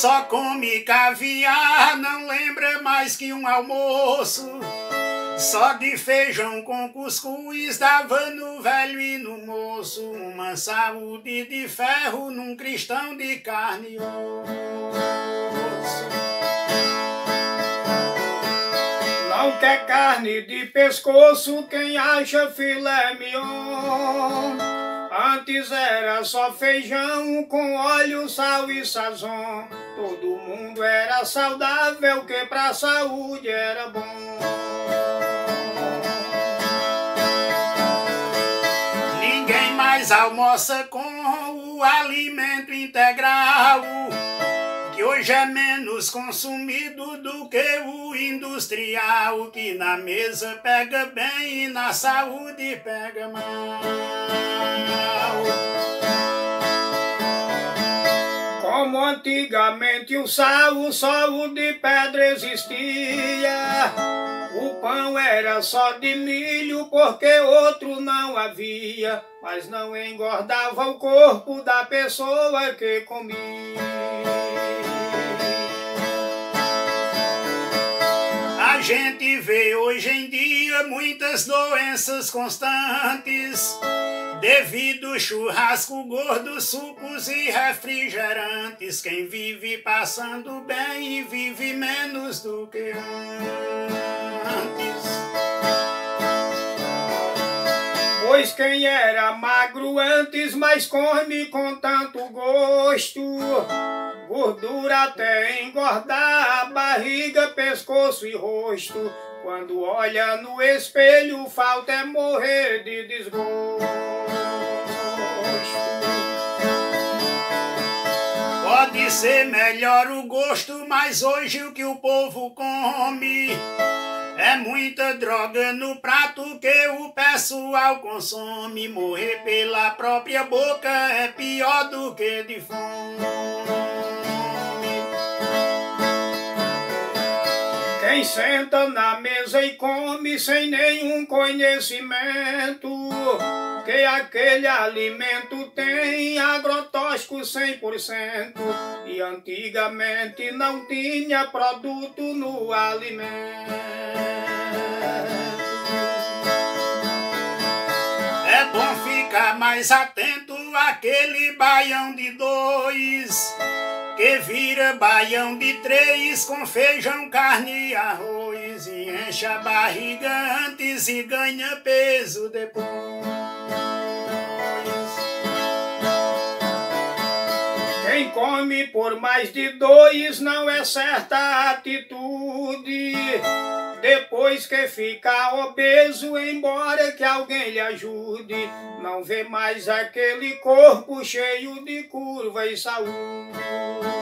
de caviar não lembra mais que um almoço. Só de feijão com cuscuz dava no velho e no moço uma saúde de ferro num cristão de carne. Não quer carne de pescoço quem acha filé mignon. Antes era só feijão com óleo, sal e sazon. Todo mundo era saudável, que pra saúde era bom. Ninguém mais almoça com o alimento integral hoje é menos consumido do que o industrial, que na mesa pega bem e na saúde pega mal. Como antigamente o sal, o sol de pedra existia. O pão era só de milho porque outro não havia, mas não engordava o corpo da pessoa que comia. Gente vê hoje em dia muitas doenças constantes devido churrasco gordo, sucos e refrigerantes. Quem vive passando bem e vive menos do que antes. Pois quem era magro antes, mas come com tanto gosto. Gordura até engordar barriga, pescoço e rosto. Quando olha no espelho, falta é morrer de desgosto. Pode ser melhor o gosto, mas hoje o que o povo come é muita droga no prato que o pessoal consome. Morrer pela própria boca é pior do que de fome. Quem senta na mesa e come sem nenhum conhecimento que aquele alimento tem agrotóxico 100% e antigamente não tinha produto no alimento. É bom ficar mais atento àquele baião de dois que vira baião de três com feijão, carne e arroz e enche a barriga antes e ganha peso depois. Come por mais de dois não é certa atitude. Depois que fica obeso, embora que alguém lhe ajude, não vê mais aquele corpo cheio de curva e saúde.